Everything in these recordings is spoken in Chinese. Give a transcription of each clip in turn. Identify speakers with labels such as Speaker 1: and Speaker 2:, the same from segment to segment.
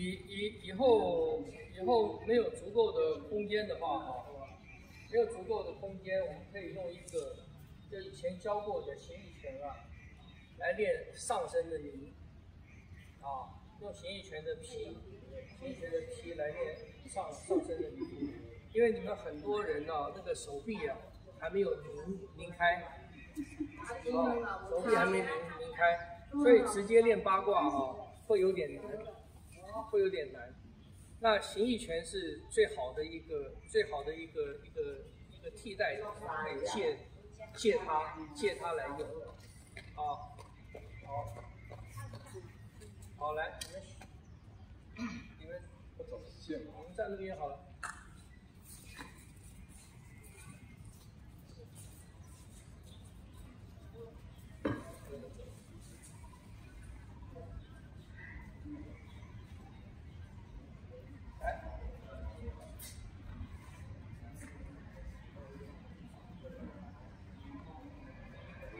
Speaker 1: 以以以后以后没有足够的空间的话啊，没有足够的空间，我们可以用一个就以前教过的形意拳啊，来练上身的灵啊，用形意拳的劈，形意拳的劈来练上上身的灵，因为你们很多人呢、那个手臂啊还没有拧拧开，啊，手臂还没拧拧开，所以直接练八卦啊会有点难。会有点难。那形意拳是最好的一个最好的一个一个一个替代的，可以借借他借他来用。好，好，好来，你们你们
Speaker 2: 我走。
Speaker 1: 你们站那边好了。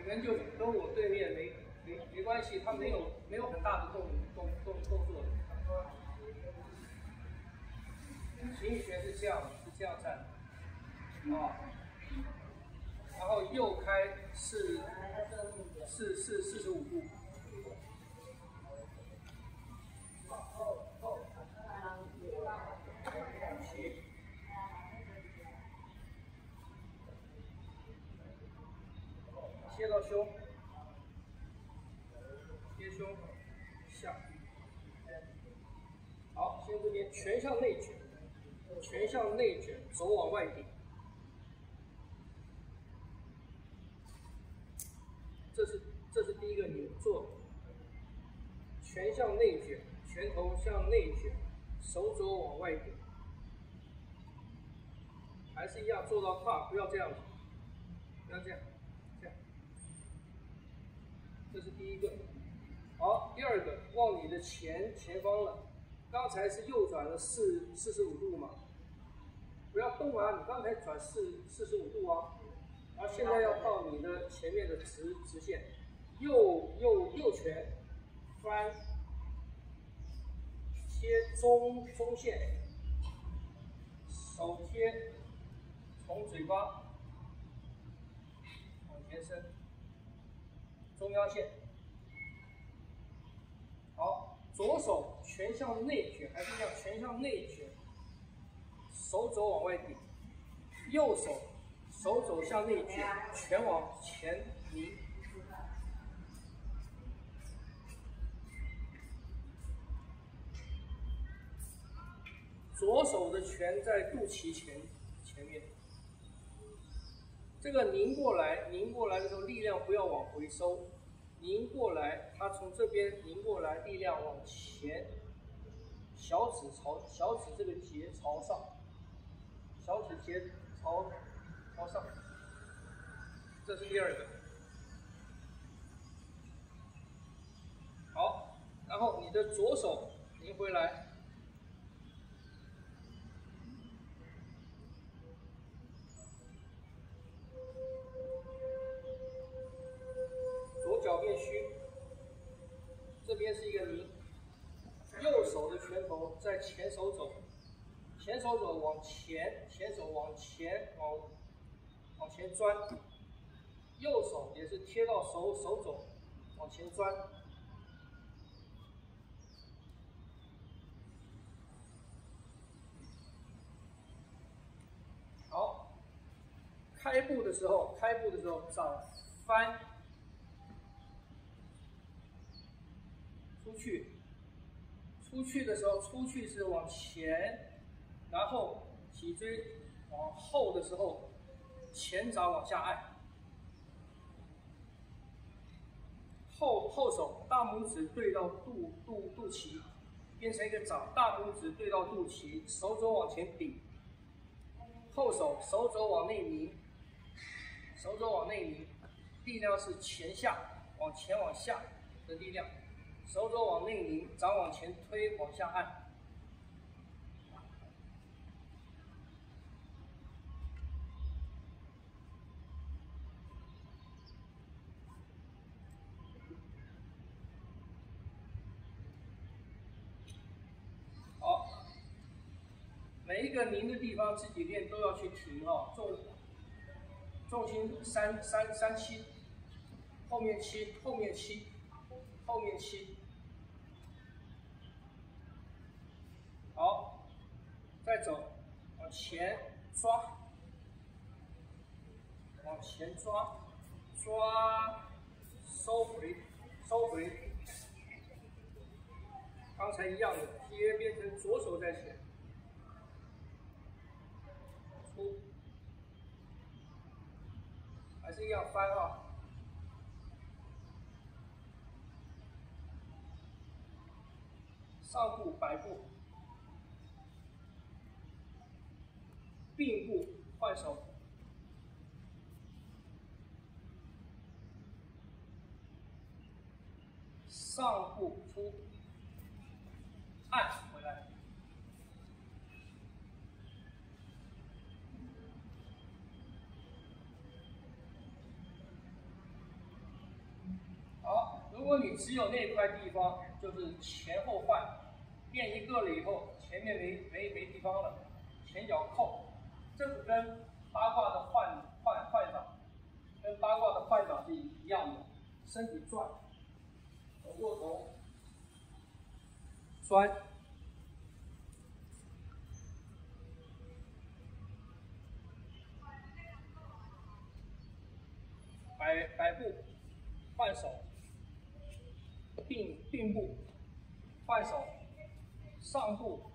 Speaker 1: 来，就跟我对面没没没关系，他没有没有很大的动动动动作的。形意拳是这样，是这样站的，啊，然后右开是是是四十五度，胸，贴胸，下，好，先这边全向内卷，全向内卷，手往外顶，这是这是第一个你做，全向内卷，拳头向内卷，手肘往外顶，还是一样做到胯，不要这样子，不要，这样，这是第一个。好，第二个往你的前前方了，刚才是右转了四四十五度嘛，不要动啊，你刚才转四四十五度啊，然后现在要到你的前面的直直线，右右右拳翻贴中中线，手贴从嘴巴往前伸，中央线。好，左手全向内卷，还是一样全向内卷，手肘往外顶，右手手肘向内卷，全往前拧。左手的拳在肚脐前前面，这个拧过来，拧过来的时候力量不要往回收，拧过来，它从这边拧过来，力量往前，小指朝小指这个节朝上，小指节朝朝上，这是第二个。好，然后你的左手拧回来，这边是一个拧，右手的拳头在前手肘，前手肘往前，前手往前往往前钻，右手也是贴到手手肘往前钻。好，开步的时候，开步的时候掌翻出去，出去的时候，出去是往前，然后脊椎往后的时候，前掌往下按，后后手大拇指对到肚肚肚脐，变成一个掌，大拇指对到肚脐，手肘往前顶。后手手肘往内拧，手肘往内拧，力量是前下往前往下的力量，手肘往内拧，掌往前推往下按。好每一个拧的地方自己练都要去停哦，重重心三三三七，后面七，后面七，后面七，好，再走，往前抓，往前抓，抓，收回，收回，刚才一样的，贴变成左手在前。出还是要翻啊！上步摆步，并步换手，上步出，按。如果你只有那块地方，就是前后换，变一个了以后，前面没没没地方了，前脚扣，这个跟八卦的换换换掌，跟八卦的换掌是一样的，身体转，回过头，钻，摆摆步，换手。并并步，换手，上步。